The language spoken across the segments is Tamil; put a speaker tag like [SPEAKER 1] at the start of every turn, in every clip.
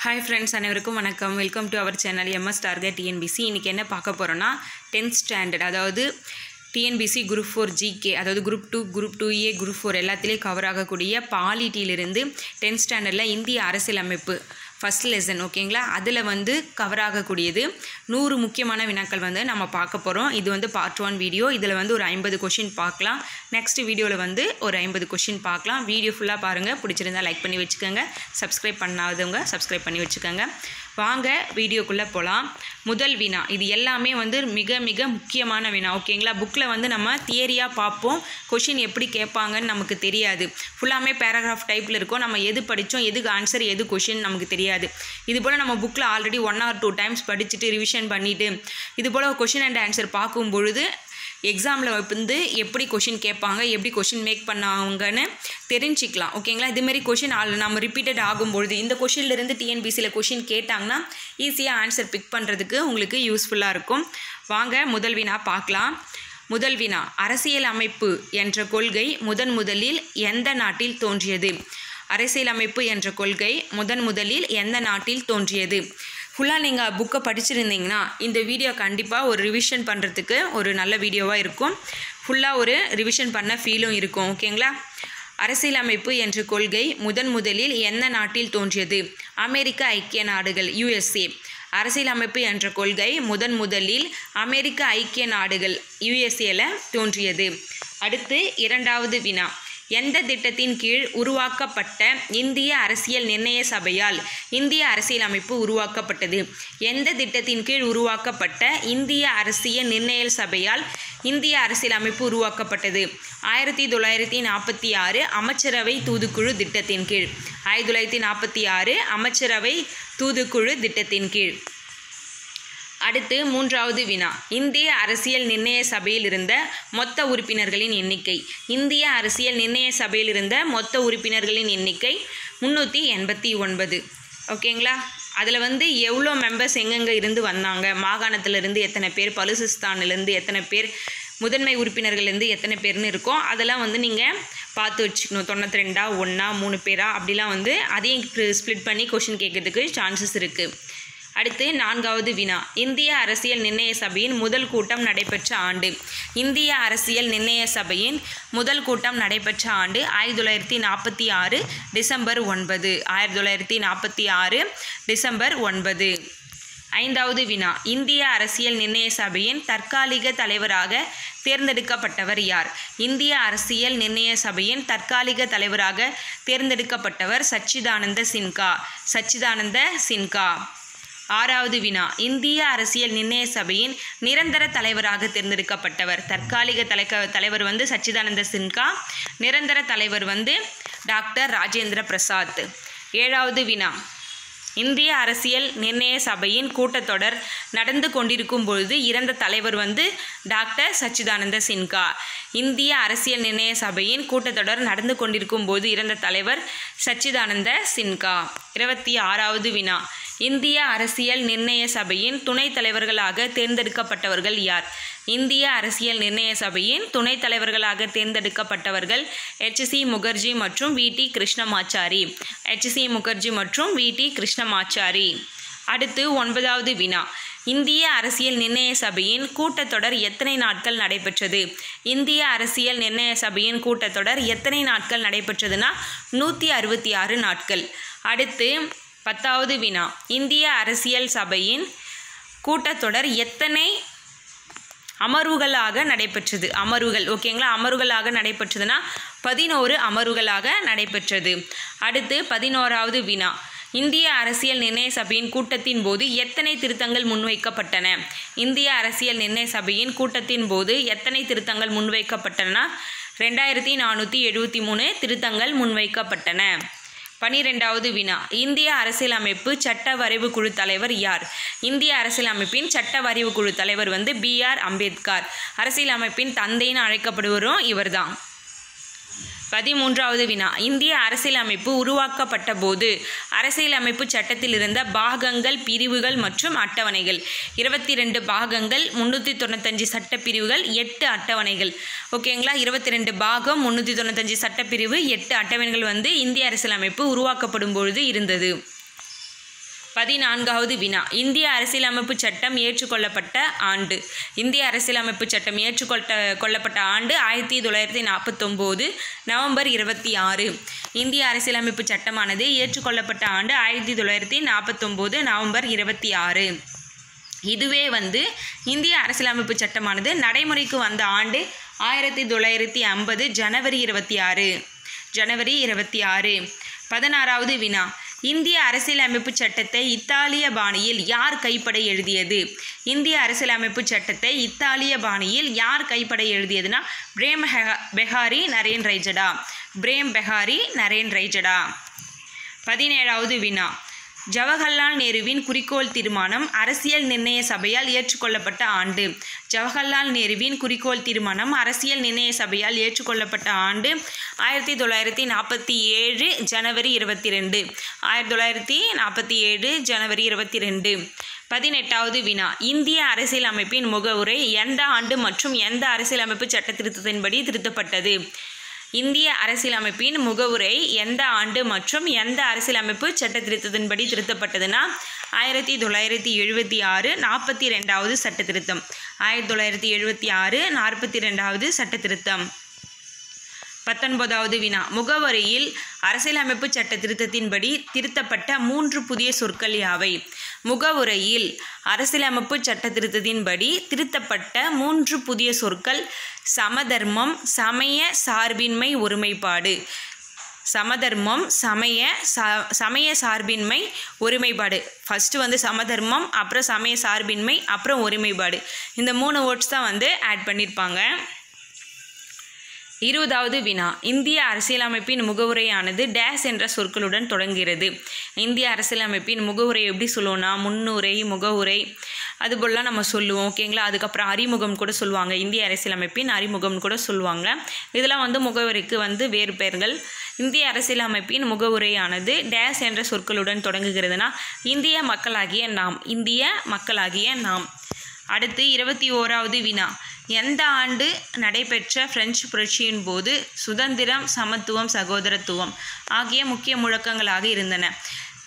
[SPEAKER 1] ஹாய் ஃப்ரெண்ட்ஸ் அனைவருக்கும் வணக்கம். Welcome to our channel MS target TNPSC இன்றைக்கி என்ன பார்க்க போகிறோன்னா டென்த் ஸ்டாண்டர்ட் அதாவது டிஎன்பிசி குரூப் ஃபோர் ஜிகே அதாவது group two group two A group four எல்லாத்துலேயும் கவர் ஆகக்கூடிய பாலிட்டியிலிருந்து டென்த் ஸ்டாண்டர்டில் இந்திய அரசியலமைப்பு ஃபஸ்ட் லெசன் ஓகேங்களா அதில் வந்து கவர் ஆகக்கூடியது. நூறு முக்கியமான வினாக்கள் வந்து நம்ம பார்க்க போகிறோம் இது வந்து பார்ட் ஒன் வீடியோ இதில் வந்து ஒரு ஐம்பது கொஷின் பார்க்கலாம். நெக்ஸ்ட் வீடியோவில் வந்து ஒரு ஐம்பது கொஷின் பார்க்கலாம். வீடியோ ஃபுல்லாக பாருங்கள் பிடிச்சிருந்தா லைக் பண்ணி வச்சுக்கோங்க. சப்ஸ்கிரைப் பண்ணாதவங்க சப்ஸ்கிரைப் பண்ணி வச்சுக்கோங்க. வாங்க வீடியோக்குள்ளே போகலாம் முதல் வினா. இது எல்லாமே வந்து மிக மிக முக்கியமான வினா. ஓகேங்களா? புக்கில் வந்து நம்ம தியரியாக பார்ப்போம். கொஷின் எப்படி கேட்பாங்கன்னு நமக்கு தெரியாது. ஃபுல்லாமே பேராகிராஃப் டைப்பில் இருக்கும். நம்ம எது படித்தோம் எதுக்கு ஆன்சர் எது கொஷின் நமக்கு தெரியாது. இது போல் நம்ம புக்கில் already one or two times படிச்சுட்டு ரிவிஷன் பண்ணிவிட்டு இது போல் கொஷின் அண்ட் ஆன்சர் பார்க்கும் பொழுது எக்ஸாமில் வந்து எப்படி கொஷின் கேட்பாங்க எப்படி கொஷின் மேக் பண்ணாங்கன்னு தெரிஞ்சிக்கலாம். ஓகேங்களா இதுமாரி கொஷின் ஆள் நம்ம ரிப்பீட்டட் ஆகும்பொழுது இந்த கொஷின்லேருந்து டிஎன்பிசியில் கொஷின் கேட்டாங்கன்னா ஈஸியாக ஆன்சர் பிக் பண்ணுறதுக்கு உங்களுக்கு யூஸ்ஃபுல்லாக இருக்கும். வாங்க முதல் வினா பார்க்கலாம். முதல் வினா அரசியல் அமைப்பு என்ற கொள்கை முதன் முதலில் எந்த நாட்டில் தோன்றியது? அரசியலமைப்பு என்ற கொள்கை முதன் முதலில் எந்த நாட்டில் தோன்றியது? ஃபுல்லாக நீங்கள் புக்கை படிச்சிருந்தீங்கன்னா இந்த வீடியோ கண்டிப்பாக ஒரு ரிவிஷன் பண்ணுறதுக்கு ஒரு நல்ல வீடியோவாக இருக்கும். ஃபுல்லாக ஒரு ரிவிஷன் பண்ண ஃபீலும் இருக்கும் ஓகேங்களா அரசியலமைப்பு என்ற கொள்கை முதன் முதலில் எந்த நாட்டில் தோன்றியது? அமெரிக்க ஐக்கிய நாடுகள் யுஎஸ்ஏ அரசியலமைப்பு என்ற கொள்கை முதன் முதலில் அமெரிக்க ஐக்கிய நாடுகள் யுஎஸ்ஏல தோன்றியது. அடுத்து இரண்டாவது வினா. எந்த திட்டத்தின் கீழ் உருவாக்கப்பட்ட இந்திய அரசியல் நிர்ணய சபையால் இந்திய அரசியலமைப்பு உருவாக்கப்பட்டது? எந்த திட்டத்தின் கீழ் உருவாக்கப்பட்ட இந்திய அரசியல் நிர்ணய சபையால் இந்திய அரசியலமைப்பு உருவாக்கப்பட்டது? ஆயிரத்தி தொள்ளாயிரத்தி நாற்பத்தி ஆறு அமைச்சரவை தூதுக்குழு திட்டத்தின் கீழ். ஆயிரத்தி தொள்ளாயிரத்தி நாற்பத்தி ஆறு அமைச்சரவை தூதுக்குழு திட்டத்தின் கீழ். அடுத்து மூன்றாவது வினா. இந்திய அரசியல் நிர்ணய சபையில் இருந்த மொத்த உறுப்பினர்களின் எண்ணிக்கை. இந்திய அரசியல் நிர்ணய சபையில் இருந்த மொத்த உறுப்பினர்களின் எண்ணிக்கை முந்நூற்றி எண்பத்தி ஒன்பது. ஓகேங்களா? அதில் வந்து எவ்வளோ மெம்பர்ஸ் எங்கெங்கே இருந்து வந்தாங்க? மாகாணத்திலிருந்து எத்தனை பேர்? பலுசிஸ்தானிலேருந்து எத்தனை பேர்? முதன்மை உறுப்பினர்கள்லேருந்து எத்தனை பேர்னு இருக்கோ அதெல்லாம் வந்து நீங்கள் பார்த்து வச்சுக்கணும். தொண்ணூற்றி ரெண்டா ஒன்றா மூணு பேரா? அப்படிலாம் வந்து அதையும் ஸ்ப்ளிட் பண்ணி கொஷின் கேட்கறதுக்கு சான்சஸ் இருக்குது அடுத்து நான்காவது வினா. இந்திய அரசியல் நிர்ணய சபையின் முதல் கூட்டம் நடைபெற்ற ஆண்டு. இந்திய அரசியல் நிர்ணய சபையின் முதல் கூட்டம் நடைபெற்ற ஆண்டு ஆயிரத்தி தொள்ளாயிரத்தி நாற்பத்தி ஆறு டிசம்பர் ஒன்பது. ஆயிரத்தி தொள்ளாயிரத்தி நாற்பத்தி ஆறு டிசம்பர் ஒன்பது. ஐந்தாவது வினா. இந்திய அரசியல் நிர்ணய சபையின் தற்காலிக தலைவராக தேர்ந்தெடுக்கப்பட்டவர் யார்? இந்திய அரசியல் நிர்ணய சபையின் தற்காலிக தலைவராக தேர்ந்தெடுக்கப்பட்டவர் சச்சிதானந்த சின்கா சச்சிதானந்த சின்கா ஆறாவது வினா. இந்திய அரசியல் நிர்ணய சபையின் நிரந்தர தலைவராக தேர்ந்தெடுக்கப்பட்டவர். தற்காலிக தலைக்க தலைவர் வந்து சச்சிதானந்த சின்கா நிரந்தர தலைவர் வந்து டாக்டர் ராஜேந்திர பிரசாத். ஏழாவது வினா. இந்திய அரசியல் நிர்ணய சபையின் கூட்டத்தொடர் நடந்து கொண்டிருக்கும் பொழுது இறந்த தலைவர் வந்து டாக்டர் சச்சிதானந்த சின்கா இந்திய அரசியல் நிர்ணய சபையின் கூட்டத்தொடர் நடந்து கொண்டிருக்கும் போது இறந்த தலைவர் சச்சிதானந்த சின்கா இருபத்தி ஆறாவது வினா. இந்திய அரசியல் நிர்ணய சபையின் துணைத் தலைவர்களாக தேர்ந்தெடுக்கப்பட்டவர்கள் யார்? இந்திய அரசியல் நிர்ணய சபையின் துணைத் தலைவர்களாக தேர்ந்தெடுக்கப்பட்டவர்கள் எச். சி. முகர்ஜி மற்றும் V. T. Krishnamachari. H. C. Mukherjee மற்றும் வி. டி. கிருஷ்ணமாச்சாரி. அடுத்து ஒன்பதாவது வினா. இந்திய அரசியல் நிர்ணய சபையின் கூட்டத்தொடர் எத்தனை நாட்கள் நடைபெற்றது? இந்திய அரசியல் நிர்ணய சபையின் கூட்டத்தொடர் எத்தனை நாட்கள் நடைபெற்றதுன்னா நூற்றி அறுபத்தி ஆறு நாட்கள். அடுத்து பத்தாவது வினா. இந்திய அரசியல் சபையின் கூட்டத்தொடர் எத்தனை அமர்வுகளாக நடைபெற்றது? அமர்வுகள் ஓகேங்களா அமர்வுகளாக நடைபெற்றதுன்னா பதினோரு அமர்வுகளாக நடைபெற்றது. அடுத்து பதினோராவது வினா. இந்திய அரசியல் நிர்ணய சபையின் கூட்டத்தின் போது எத்தனை திருத்தங்கள் முன்வைக்கப்பட்டன? இந்திய அரசியல் நிர்ணய சபையின் கூட்டத்தின் போது எத்தனை திருத்தங்கள் முன்வைக்கப்பட்டன? ரெண்டாயிரத்தி நானூற்றி எழுபத்தி மூணு திருத்தங்கள் முன்வைக்கப்பட்டன. பனிரெண்டாவது வினா. இந்திய அரசியலமைப்பு சட்ட வரைவு குழு தலைவர் யார்? இந்திய அரசியலமைப்பின் சட்ட வரைவு குழு தலைவர் வந்து பி ஆர் அம்பேத்கர். அரசியலமைப்பின் தந்தைன்னு அழைக்கப்படுவரும் இவர்தான். பதிமூன்றாவது வினா. இந்திய அரசியலமைப்பு உருவாக்கப்பட்ட போது அரசியலமைப்பு சட்டத்தில் இருந்த பாகங்கள் பிரிவுகள் மற்றும் அட்டவணைகள். இருபத்தி ரெண்டு பாகங்கள் முந்நூற்றி தொண்ணூத்தஞ்சு சட்டப்பிரிவுகள் எட்டு அட்டவணைகள். ஓகேங்களா இருபத்தி ரெண்டு பாகம் முந்நூற்றி தொண்ணூத்தஞ்சு சட்டப்பிரிவு எட்டு அட்டவணைகள் வந்து இந்திய அரசியலமைப்பு உருவாக்கப்படும் பொழுது இருந்தது. பதினான்காவது வினா. இந்திய அரசியலமைப்பு சட்டம் ஏற்றுக்கொள்ளப்பட்ட ஆண்டு. இந்திய அரசியலமைப்பு சட்டம் ஏற்றுக்கொள்ள கொள்ளப்பட்ட ஆண்டு ஆயிரத்தி தொள்ளாயிரத்தி நாற்பத்தொம்போது நவம்பர் இருபத்தி ஆறு இந்திய அரசியலமைப்பு சட்டமானது ஏற்றுக்கொள்ளப்பட்ட ஆண்டு ஆயிரத்தி தொள்ளாயிரத்தி நாற்பத்தொம்போது நவம்பர் இருபத்தி ஆறு இதுவே வந்து இந்திய அரசியலமைப்பு சட்டமானது நடைமுறைக்கு வந்த ஆண்டு ஆயிரத்தி தொள்ளாயிரத்தி ஐம்பது ஜனவரி இருபத்தி ஆறு ஜனவரி இருபத்தி ஆறு பதினாறாவது வினா. இந்திய அரசியலமைப்பு சட்டத்தை இத்தாலிய பாணியில் யார் கைப்பட எழுதியது? இந்திய அரசியலமைப்பு சட்டத்தை இத்தாலிய பாணியில் யார் கைப்பட எழுதியதுன்னா பிரேம் பெஹாரி நரேன் ரைஜடா. பிரேம் பெஹாரி நரேன் ரைஜடா. பதினேழாவது வினா. ஜவஹர்லால் நேருவின் குறிக்கோள் தீர்மானம் அரசியல் நிர்ணய சபையால் ஏற்றுக்கொள்ளப்பட்ட ஆண்டு. ஜவஹர்லால் நேருவின் குறிக்கோள் தீர்மானம் அரசியல் நிர்ணய சபையால் ஏற்றுக்கொள்ளப்பட்ட ஆண்டு ஆயிரத்தி தொள்ளாயிரத்தி நாற்பத்தி ஏழு ஜனவரி இருபத்தி ரெண்டு ஆயிரத்தி தொள்ளாயிரத்தி நாற்பத்தி ஏழு ஜனவரி இருபத்தி ரெண்டு பதினெட்டாவது வினா. இந்திய அரசியலமைப்பின் முகவுரை எந்த ஆண்டு மற்றும் எந்த அரசியலமைப்பு சட்ட திருத்தத்தின்படி திருத்தப்பட்டது? இந்திய அரசியலமைப்பின் முகவுரை எந்த ஆண்டு மற்றும் எந்த அரசியலமைப்பு சட்ட திருத்தத்தின்படி திருத்தப்பட்டதுன்னா ஆயிரத்தி தொள்ளாயிரத்தி எழுபத்தி ஆறு நாற்பத்தி ரெண்டாவது சட்ட திருத்தம் ஆயிரத்தி தொள்ளாயிரத்தி எழுபத்தி ஆறு நாற்பத்தி ரெண்டாவது சட்ட திருத்தம் பத்தொன்பதாவது வினா. முகவரியில் அரசியலமைப்பு சட்ட திருத்தத்தின்படி திருத்தப்பட்ட மூன்று புதிய சொற்கள் யாவை? முகவுரையில் அரசியலமைப்பு சட்ட திருத்தத்தின்படி திருத்தப்பட்ட மூன்று புதிய சொற்கள் சமதர்மம் சமய சார்பின்மை ஒருமைப்பாடு. சமதர்மம் சமய ச சமய சார்பின்மை ஒருமைப்பாடு. ஃபஸ்ட்டு வந்து சமதர்மம் அப்புறம் சமய சார்பின்மை அப்புறம் ஒருமைப்பாடு. இந்த மூணு வேர்ட்ஸ் தான் வந்து ஆட் பண்ணியிருப்பாங்க இருபதாவது வினா. இந்திய அரசியலமைப்பின் முகவுரையானது டேஸ் என்ற சொற்களுடன் தொடங்குகிறது. இந்திய அரசியலமைப்பின் முகவுரை எப்படி சொல்லுவோம்னா முன்னுரை முகவுரை அதுபோலாம் நம்ம சொல்லுவோம் ஓகேங்களா அதுக்கப்புறம் அறிமுகம் கூட சொல்லுவாங்க. இந்திய அரசியலமைப்பின் அறிமுகம் கூட சொல்லுவாங்க. இதெல்லாம் வந்து முகவுரைக்கு வந்து வேறு பெயர்கள். இந்திய அரசியலமைப்பின் முகவுரையானது டேஸ் என்ற சொற்களுடன் தொடங்குகிறதுனா இந்திய மக்களாகிய நாம் இந்திய மக்களாகிய நாம். அடுத்து இருபத்தி ஓராவது வினா. எந்த ஆண்டு நடைபெற்ற பிரெஞ்சு புரட்சியின் போது சுதந்திரம் சமத்துவம் சகோதரத்துவம் ஆகிய முக்கிய முழக்கங்களாக இருந்தன.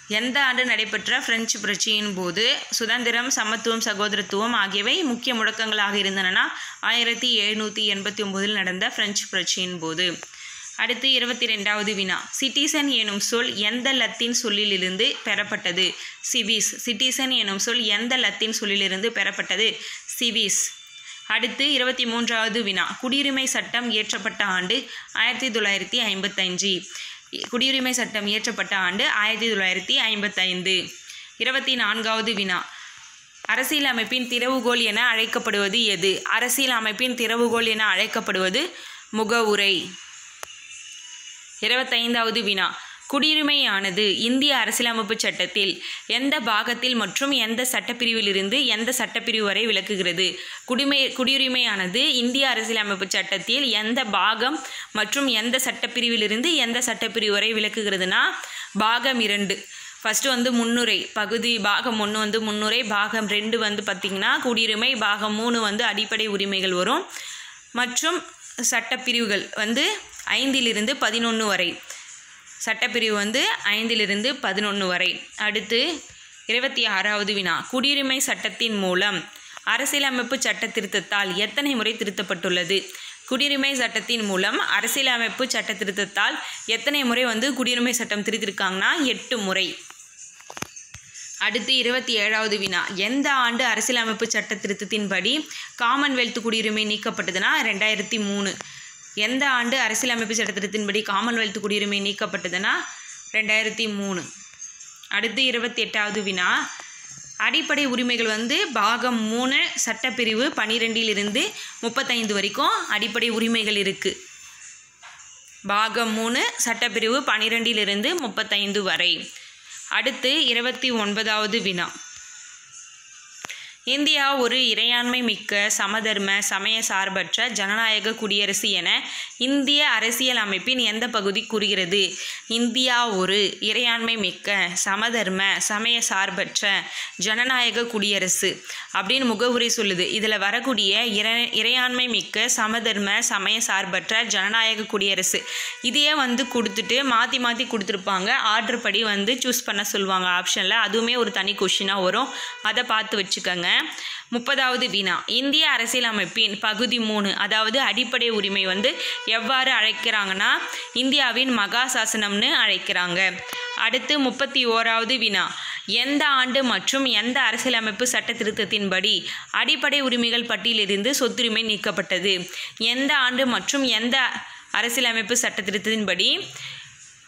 [SPEAKER 1] எந்த ஆண்டு நடைபெற்ற பிரெஞ்சு புரட்சியின் போது சுதந்திரம் சமத்துவம் சகோதரத்துவம் ஆகியவை முக்கிய முழக்கங்களாக இருந்தனனா? ஆயிரத்தி எழுநூற்றி எண்பத்தி ஒம்போதில் நடந்த பிரெஞ்சு புரட்சியின் போது. அடுத்து இருபத்தி ரெண்டாவது வினா. சிட்டிசன் எனும் சொல் எந்த லத்தீன் சொல்லிலிருந்து பெறப்பட்டது? சிவிஸ். சிட்டிசன் எனும் சொல் எந்த லத்தீன் சொல்லிலிருந்து பெறப்பட்டது? சிவிஸ். அடுத்து இருபத்தி மூன்றாவது வினா. குடியுரிமை சட்டம் இயற்றப்பட்ட ஆண்டு ஆயிரத்தி தொள்ளாயிரத்தி ஐம்பத்தஞ்சு குடியுரிமை சட்டம் இயற்றப்பட்ட ஆண்டு ஆயிரத்தி தொள்ளாயிரத்தி ஐம்பத்தைந்து இருபத்தி நான்காவது வினா. அரசியல் அமைப்பின் திறவுகோல் என அழைக்கப்படுவது எது? அரசியல் அமைப்பின் திறவுகோல் என அழைக்கப்படுவது முகவுரை. இருபத்தைந்தாவது வினா. குடியுரிமையானது இந்திய அரசியலமைப்பு சட்டத்தில் எந்த பாகத்தில் மற்றும் எந்த சட்டப்பிரிவிலிருந்து எந்த சட்டப்பிரிவு வரை விளக்குகிறது? குடிமை குடியுரிமையானது இந்திய அரசியலமைப்பு சட்டத்தில் எந்த பாகம் மற்றும் எந்த சட்டப்பிரிவிலிருந்து எந்த சட்டப்பிரிவு வரை விளக்குகிறதுனா பாகம் இரண்டு. ஃபஸ்ட்டு வந்து முன்னுரை பகுதி பாகம் ஒன்று வந்து முன்னுரை பாகம் ரெண்டு வந்து பார்த்திங்கன்னா குடியுரிமை பாகம் மூணு வந்து அடிப்படை உரிமைகள் வரும். மற்றும் சட்டப்பிரிவுகள் வந்து ஐந்திலிருந்து பதினொன்று வரை. சட்டப்பிரிவு வந்து ஐந்திலிருந்து பதினொன்று வரை. அடுத்து இருபத்தி ஆறாவது வினா. குடியுரிமை சட்டத்தின் மூலம் அரசியலமைப்பு சட்ட திருத்தத்தால் எத்தனை முறை திருத்தப்பட்டுள்ளது? குடியுரிமை சட்டத்தின் மூலம் அரசியலமைப்பு சட்ட திருத்தத்தால் எத்தனை முறை வந்து குடியுரிமை சட்டம் திருத்திருக்காங்கன்னா எட்டு முறை. அடுத்து இருபத்தி ஏழாவது வினா. எந்த ஆண்டு அரசியலமைப்பு சட்ட திருத்தத்தின்படி காமன்வெல்த் குடியுரிமை நீக்கப்பட்டதுன்னா ரெண்டாயிரத்தி மூணு. எந்த ஆண்டு அரசியலமைப்பு சட்டத்திட்டத்தின்படி காமன்வெல்த் குடியுரிமை நீக்கப்பட்டதுன்னா ரெண்டாயிரத்தி மூணு. அடுத்து இருபத்தி எட்டாவது வினா. அடிப்படை உரிமைகள் வந்து பாகம் மூணு சட்டப்பிரிவு பனிரெண்டிலிருந்து முப்பத்தைந்து வரைக்கும் அடிப்படை உரிமைகள் இருக்குது பாகம் மூணு சட்டப்பிரிவு பனிரெண்டிலிருந்து முப்பத்தைந்து வரை. அடுத்து இருபத்தி ஒன்பதாவது வினா. இந்தியா ஒரு இறையாண்மை மிக்க சமதர்ம சமய சார்பற்ற ஜனநாயக குடியரசு என இந்திய அரசியல் அமைப்பின் எந்த பகுதி கூறுகிறது? இந்தியா ஒரு இறையாண்மை மிக்க சமதர்ம சமய சார்பற்ற ஜனநாயக குடியரசு அப்படின்னு முகவுரை சொல்லுது. இதில் வரக்கூடிய இறை இறையாண்மை மிக்க சமதர்ம சமய சார்பற்ற ஜனநாயக குடியரசு. இதையே வந்து கொடுத்துட்டு மாற்றி மாற்றி கொடுத்துருப்பாங்க. ஆர்டர் படி வந்து சூஸ் பண்ண சொல்லுவாங்க. ஆப்ஷனில் அதுவுமே ஒரு தனி கொஷினாக வரும். அதை பார்த்து வச்சுக்கோங்க. முப்பதாவது வினா இந்திய அரசியலமைப்பின் பகுதி மூணு அதாவது அடிப்படை உரிமை வந்து எவ்வாறு அழைக்கிறாங்கன்னா இந்தியாவின் மகா சாசனம்னு அழைக்கிறாங்க. அடுத்து முப்பத்தி ஓராவது வினா எந்த ஆண்டு மற்றும் எந்த அரசியலமைப்பு சட்ட திருத்தத்தின்படி அடிப்படை உரிமைகள் பட்டியலிருந்து சொத்துரிமை நீக்கப்பட்டது? எந்த ஆண்டு மற்றும் எந்த அரசியலமைப்பு சட்ட திருத்தத்தின்படி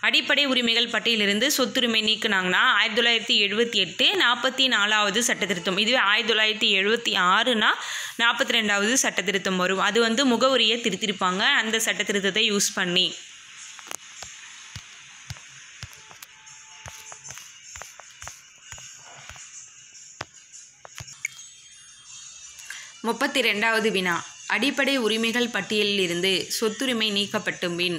[SPEAKER 1] அடிப்படை உரிமைகள் பட்டியலிருந்து சொத்துரிமை நீக்குனாங்கன்னா ஆயிரத்தி தொள்ளாயிரத்தி எழுபத்தி எட்டு நாற்பத்தி நாலாவது சட்ட திருத்தம் இதுவே ஆயிரத்தி தொள்ளாயிரத்தி எழுபத்தி ஆறுனா நாற்பத்தி ரெண்டாவது சட்ட திருத்தம் வரும். அது வந்து முகவரியை திருத்திருப்பாங்க. அந்த சட்ட திருத்தத்தை யூஸ் பண்ணி. முப்பத்தி ரெண்டாவது வினா. அடிப்படை உரிமைகள் பட்டியலில் இருந்து சொத்துரிமை நீக்கப்பட்டும் பின்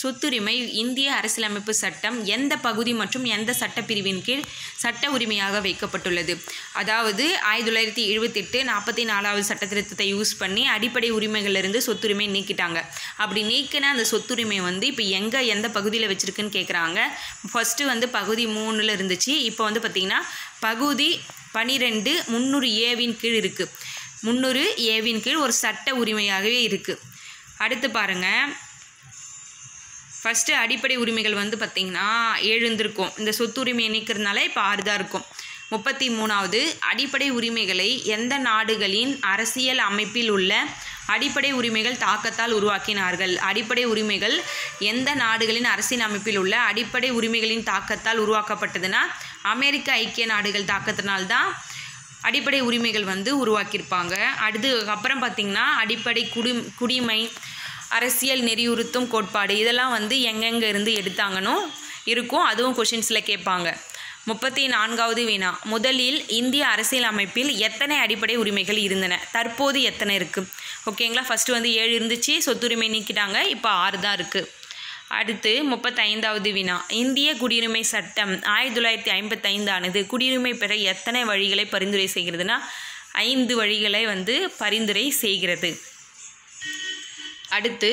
[SPEAKER 1] சொத்துரிமை இந்திய அரசியலமைப்பு சட்டம் எந்த பகுதி மற்றும் எந்த சட்டப்பிரிவின் கீழ் சட்ட உரிமையாக வைக்கப்பட்டுள்ளது? அதாவது ஆயிரத்தி தொள்ளாயிரத்தி எழுபத்தெட்டு நாற்பத்தி நாலாவது சட்ட திருத்தத்தை யூஸ் பண்ணி அடிப்படை உரிமைகளிலிருந்து சொத்துரிமை நீக்கிட்டாங்க. அப்படி நீக்கின அந்த சொத்துரிமை வந்து இப்போ எங்கே எந்த பகுதியில் வச்சுருக்குன்னு கேட்குறாங்க ஃபஸ்ட்டு வந்து பகுதி மூணில் இருந்துச்சு. இப்போ வந்து பார்த்திங்கன்னா பகுதி பனிரெண்டு முந்நூறு ஏவின் கீழ் இருக்குது முந்நூறு ஏவின் கீழ் ஒரு சட்ட உரிமையாகவே இருக்குது அடுத்து பாருங்கள் ஃபஸ்ட்டு அடிப்படை உரிமைகள் வந்து பார்த்திங்கன்னா எழுந்திருக்கும். இந்த சொத்து உரிமையை நீக்கிறதுனால இப்போ ஆறு தான் இருக்கும். முப்பத்தி மூணாவது அடிப்படை உரிமைகளை எந்த நாடுகளின் அரசியல் அமைப்பில் உள்ள அடிப்படை உரிமைகள் தாக்கத்தால் உருவாக்கினார்கள்? அடிப்படை உரிமைகள் எந்த நாடுகளின் அரசியல் அமைப்பில் உள்ள அடிப்படை உரிமைகளின் தாக்கத்தால் உருவாக்கப்பட்டதுன்னா அமெரிக்க ஐக்கிய நாடுகள் தாக்கத்தினால்தான் அடிப்படை உரிமைகள் வந்து உருவாக்கியிருப்பாங்க. அடுத்து அப்புறம் பார்த்திங்கன்னா அடிப்படை குடி குடிமை அரசியல் நெறியுறுத்தும் கோட்பாடு இதெல்லாம் வந்து எங்கெங்கே இருந்து எடுத்தாங்கன்னு இருக்கும். அதுவும் கொஷின்ஸில் கேட்பாங்க. முப்பத்தி நான்காவது வினா முதலில் இந்திய அரசியல் அமைப்பில் எத்தனை அடிப்படை உரிமைகள் இருந்தன? தற்போது எத்தனை இருக்குது ஓகேங்களா ஃபஸ்ட்டு வந்து ஏழு இருந்துச்சு. சொத்துரிமை நீக்கிட்டாங்க. இப்போ ஆறு தான் இருக்குது அடுத்து முப்பத்தைந்தாவது வினா இந்திய குடியுரிமை சட்டம் ஆயிரத்தி தொள்ளாயிரத்தி ஐம்பத்தைந்தானது குடியுரிமை பெற எத்தனை வழிகளை பரிந்துரை செய்கிறதுனா? ஐந்து வழிகளை வந்து பரிந்துரை செய்கிறது. அடுத்து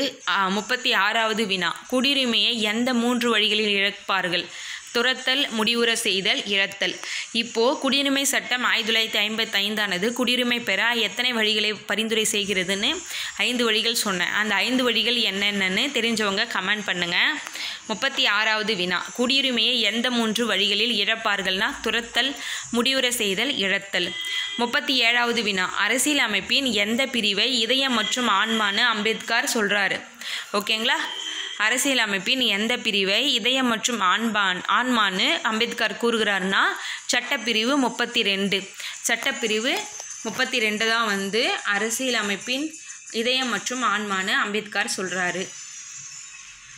[SPEAKER 1] முப்பத்தி ஆறாவது வினா. குடியுரிமையை எந்த மூன்று வழிகளில் இழப்பார்கள்? துரத்தல் முடிவுற செய்தல் இழத்தல் இப்போது குடியுரிமை சட்டம் ஆயிரத்தி தொள்ளாயிரத்தி ஐம்பத்தைந்தானது குடியுரிமை பெற எத்தனை வழிகளை பரிந்துரை செய்கிறதுன்னு ஐந்து வழிகள் சொன்னேன். அந்த ஐந்து வழிகள் என்னென்னு தெரிஞ்சவங்க கமெண்ட் பண்ணுங்கள் முப்பத்தி ஆறாவது வினா. குடியுரிமையை எந்த மூன்று வழிகளில் இழப்பார்கள்னா துரத்தல் முடிவுற செய்தல் இழத்தல் முப்பத்தி ஏழாவது வினா. அரசியல் அமைப்பின் எந்த பிரிவை இதயம் மற்றும் ஆன்மான்னு அம்பேத்கர் சொல்கிறாரு ஓகேங்களா? அரசியலமைப்பின் எந்த பிரிவை இதயம் மற்றும் ஆண்பான் ஆன்மான்னு அம்பேத்கர் கூறுகிறாருன்னா சட்டப்பிரிவு முப்பத்தி ரெண்டு சட்டப்பிரிவு முப்பத்தி ரெண்டு தான் வந்து அரசியலமைப்பின் இதயம் மற்றும் ஆன்மான்னு அம்பேத்கர் சொல்கிறாரு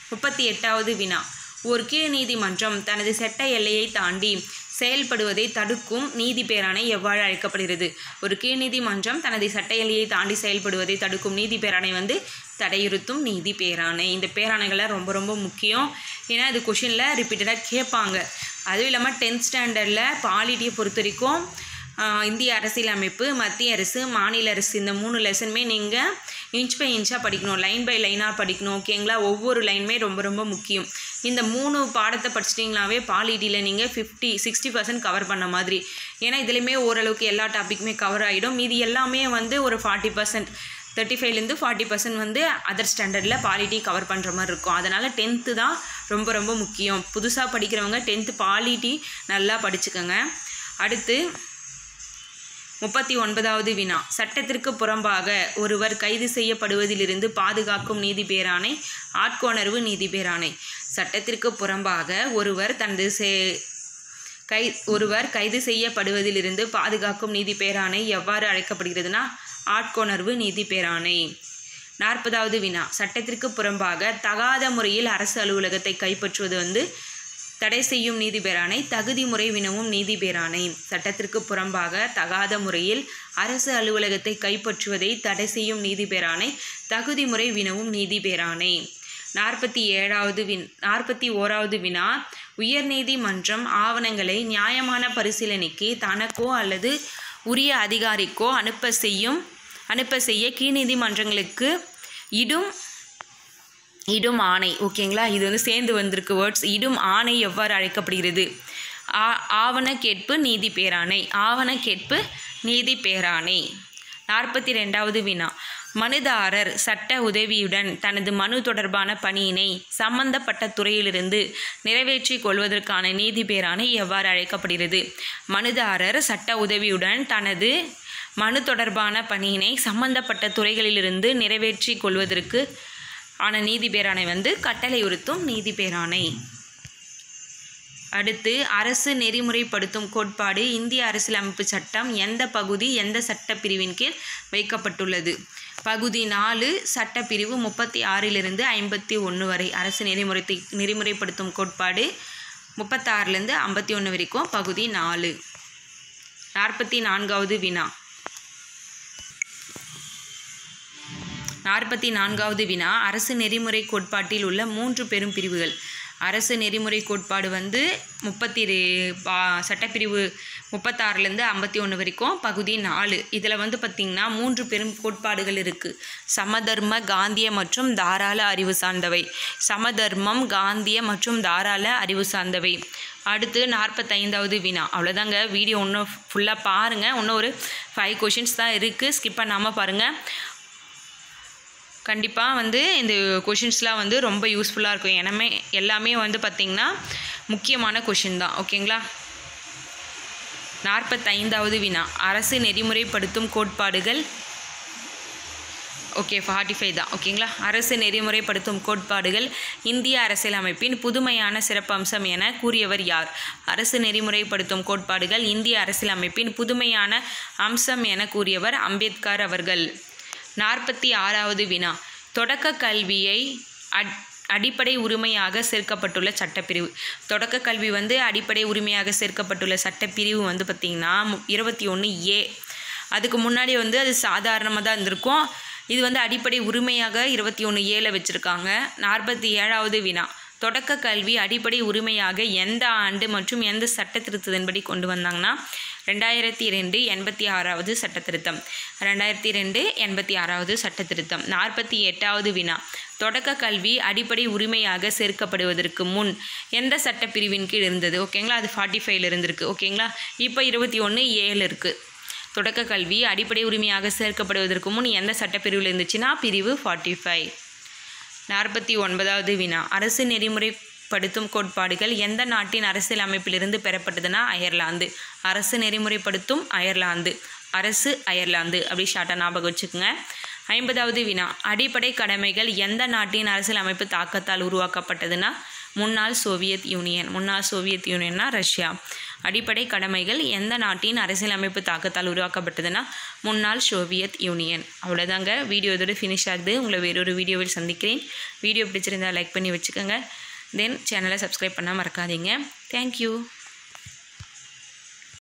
[SPEAKER 1] முப்பத்தி எட்டாவது வினா. ஒரு கீழ் நீதிமன்றம் தனது சட்ட எல்லையை தாண்டி செயல்படுவதை தடுக்கும் நீதி பேராணை எவ்வாறு அழைக்கப்படுகிறது? ஒரு கீழ்நீதிமன்றம் தனது சட்ட எல்லையை தாண்டி செயல்படுவதை தடுக்கும் நீதி பேராணை வந்து தடையுறுத்தும் நீதி பேராணை. இந்த பேராணைகளை ரொம்ப ரொம்ப முக்கியம். ஏன்னா இது கொஷினில் ரிப்பீட்டடாக கேட்பாங்க. அதுவும் இல்லாமல் டென்த் ஸ்டாண்டர்டில் பாலிட்டியை பொறுத்த வரைக்கும் இந்திய அரசியலமைப்பு மத்திய அரசு மாநில அரசு இந்த மூணு லெசனுமே நீங்கள் இன்ச் பை இன்ச்சாக படிக்கணும் லைன் பை லைனாக படிக்கணும் ஓகேங்களா ஒவ்வொரு லைனுமே ரொம்ப ரொம்ப முக்கியம். இந்த மூணு பாடத்தை படிச்சிட்டிங்கனாவே பாலிட்டியில் நீங்கள் ஃபிஃப்டி சிக்ஸ்டி பர்சன்ட் கவர் பண்ண மாதிரி. ஏன்னா இதுலேயுமே ஓரளவுக்கு எல்லா டாப்பிக்குமே கவர் ஆகிடும் மீதி எல்லாமே வந்து ஒரு ஃபார்ட்டி பர்சன்ட் தேர்ட்டி ஃபைவ்லேருந்து ஃபார்ட்டி பர்சன்ட் வந்து அதர் ஸ்டாண்டர்டில் பாலிட்டி கவர் பண்ணுற மாதிரி இருக்கும். அதனால் டென்த்து தான் ரொம்ப ரொம்ப முக்கியம். புதுசாக படிக்கிறவங்க டென்த்து பாலிட்டி நல்லா படிச்சுக்கோங்க. அடுத்து முப்பத்தி ஒன்பதாவது வினா. சட்டத்திற்கு புறம்பாக ஒருவர் கைது செய்யப்படுவதிலிருந்து பாதுகாக்கும் நீதி பேராணை ஆட்கொணர்வு நீதி பேராணை. சட்டத்திற்கு புறம்பாக ஒருவர் தனது சே கை ஒருவர் கைது செய்யப்படுவதிலிருந்து பாதுகாக்கும் நீதி பேராணை எவ்வாறு அழைக்கப்படுகிறதுனா ஆட்கொணர்வு நீதி பேராணை. நாற்பதாவது வினா. சட்டத்திற்கு புறம்பாக தகாத முறையில் அரசு அலுவலகத்தை கைப்பற்றுவது வந்து தடை செய்யும் நீதிபேரானை தகுதி முறை வினவும் நீதிபேரானை. சட்டத்திற்கு புறம்பாக தகாத முறையில் அரசு அலுவலகத்தை கைப்பற்றுவதை தடை செய்யும் நீதிபேரானை தகுதி முறை வினவும் நீதிபேரானை. நாற்பத்தி ஏழாவது வின் நாற்பத்தி ஓராவது வினா உயர்நீதிமன்றம் ஆவணங்களை நியாயமான பரிசீலனைக்கு தனக்கோ அல்லது உரிய அதிகாரிக்கோ அனுப்ப செய்யும் அனுப்ப செய்ய கீழ்நீதிமன்றங்களுக்கு இடும் இடும் ஆணை. ஓகேங்களா இது வந்து சேர்ந்து வந்திருக்கு வேர்ட்ஸ் இடும் ஆணை எவ்வாறு அழைக்கப்படுகிறது? ஆ ஆவண கேட்பு நீதி பேராணை. ஆவண கேட்பு நீதி பேராணை. நாற்பத்தி ரெண்டாவது வினா. மனுதாரர் சட்ட உதவியுடன் தனது மனு தொடர்பான பணியினை சம்பந்தப்பட்ட துறையிலிருந்து நிறைவேற்றிக் கொள்வதற்கான நீதி பேராணை எவ்வாறு அழைக்கப்படுகிறது? மனுதாரர் சட்ட உதவியுடன் தனது மனு தொடர்பான பணியினை சம்பந்தப்பட்ட துறைகளிலிருந்து நிறைவேற்றிக் கொள்வதற்கு ஆனால் நீதி பேராணை வந்து கட்டளை உறுத்தும் நீதி பேராணை. அடுத்து அரசு நெறிமுறைப்படுத்தும் கோட்பாடு இந்திய அரசியலமைப்பு சட்டம் எந்த பகுதி எந்த சட்டப்பிரிவின் கீழ் வைக்கப்பட்டுள்ளது? பகுதி நாலு சட்டப்பிரிவு முப்பத்தி ஆறிலிருந்து ஐம்பத்தி ஒன்று வரை அரசு நெறிமுறை நெறிமுறைப்படுத்தும் கோட்பாடு முப்பத்தாறுலேருந்து ஐம்பத்தி ஒன்று வரைக்கும் பகுதி நாலு. நாற்பத்தி நான்காவது வினா. நாற்பத்தி நான்காவது வினா அரசு நெறிமுறை கோட்பாட்டில் உள்ள மூன்று பெரும் பிரிவுகள். அரசு நெறிமுறை கோட்பாடு வந்து முப்பத்தி ரெ- பா- சட்டப்பிரிவு முப்பத்தாறுலேருந்து ஐம்பத்தி ஒன்று வரைக்கும் பகுதி நாலு. இதில் வந்து பார்த்திங்கன்னா மூன்று பெரும் கோட்பாடுகள் இருக்குது சமதர்ம காந்திய மற்றும் தாராள அறிவு சார்ந்தவை. சமதர்மம் காந்திய மற்றும் தாராள அறிவு சார்ந்தவை. அடுத்து நாற்பத்தைந்தாவது வினா. அவ்வளோதாங்க. வீடியோ இன்னும் ஃபுல்லாக பாருங்கள் இன்னும் ஒரு ஃபைவ் கொஷின்ஸ் தான் இருக்குது ஸ்கிப் பண்ணாமல் பாருங்கள் கண்டிப்பாக வந்து இந்த கொஷின்ஸ்லாம் வந்து ரொம்ப யூஸ்ஃபுல்லாக இருக்கும். எனமே எல்லாமே வந்து பார்த்திங்கன்னா முக்கியமான கொஷின் தான். ஓகேங்களா நாற்பத்தைந்தாவது வினா. அரசு நெறிமுறைப்படுத்தும் கோட்பாடுகள். ஓகே ஃபார்ட்டி ஃபைவ் தான் ஓகேங்களா அரசு நெறிமுறைப்படுத்தும் கோட்பாடுகள். இந்திய அரசியலமைப்பின் புதுமையான சிறப்பம்சம் என கூறியவர் யார்? அரசு நெறிமுறைப்படுத்தும் கோட்பாடுகள் இந்திய அரசியலமைப்பின் புதுமையான அம்சம் என கூறியவர் அம்பேத்கர் அவர்கள். நாற்பத்தி ஆறாவது வினா. தொடக்க கல்வியை அட் அடிப்படை உரிமையாக சேர்க்கப்பட்டுள்ள சட்டப்பிரிவு. தொடக்க கல்வி வந்து அடிப்படை உரிமையாக சேர்க்கப்பட்டுள்ள சட்டப்பிரிவு வந்து பார்த்திங்கன்னா இருபத்தி ஒன்று ஏ. அதுக்கு முன்னாடி வந்து அது சாதாரணமாக தான் இருந்திருக்கும். இது வந்து அடிப்படை உரிமையாக இருபத்தி ஒன்று ஏல வச்சுருக்காங்க. நாற்பத்தி ஏழாவது வினா. தொடக்க கல்வி அடிப்படை உரிமையாக எந்த ஆண்டு மற்றும் எந்த சட்ட திருத்தத்தின்படி கொண்டு வந்தாங்கன்னா ரெண்டாயிரத்தி ரெண்டு எண்பத்தி ஆறாவது சட்ட திருத்தம் ரெண்டாயிரத்தி ரெண்டு எண்பத்தி ஆறாவது சட்ட திருத்தம் நாற்பத்தி எட்டாவது வினா. தொடக்க கல்வி அடிப்படை உரிமையாக சேர்க்கப்படுவதற்கு முன் எந்த சட்டப்பிரிவின் கீழ் இருந்தது? ஓகேங்களா? அது ஃபார்ட்டி ஃபைவ்ல இருந்திருக்கு. ஓகேங்களா? இப்போ இருபத்தி ஒன்று ஏழு இருக்குது தொடக்க கல்வி அடிப்படை உரிமையாக சேர்க்கப்படுவதற்கு முன் எந்த சட்டப்பிரிவில் இருந்துச்சுன்னா பிரிவு ஃபார்ட்டி ஃபைவ் நாற்பத்தி ஒன்பதாவது வினா. அரசு நெறிமுறைப்படுத்தும் கோட்பாடுகள் எந்த நாட்டின் அரசியல் அமைப்பிலிருந்து பெறப்பட்டதுன்னா அயர்லாந்து. அரசு நெறிமுறைப்படுத்தும் அயர்லாந்து. அரசு அயர்லாந்து. அப்படி ஷார்ட்டாக ஞாபகம் வச்சுக்கோங்க. ஐம்பதாவது வினா. அடிப்படை கடமைகள் எந்த நாட்டின் அரசியல் அமைப்பு தாக்கத்தால் உருவாக்கப்பட்டதுன்னா முன்னாள் சோவியத் யூனியன். முன்னாள் சோவியத் யூனியன்னா ரஷ்யா. அடிப்படை கடமைகள் எந்த நாட்டின் அரசியலமைப்பு தாக்கத்தால் உருவாக்கப்பட்டதுன்னா முன்னாள் சோவியத் யூனியன். அவ்வளோதாங்க வீடியோ இதோடு ஃபினிஷ் ஆகுது. உங்களை வேறொரு வீடியோவில் சந்திக்கிறேன். வீடியோ பிடிச்சிருந்தா லைக் பண்ணி வச்சுக்கோங்க. தென் சேனலை சப்ஸ்கிரைப் பண்ணால் மறக்காதீங்க. தேங்க்யூ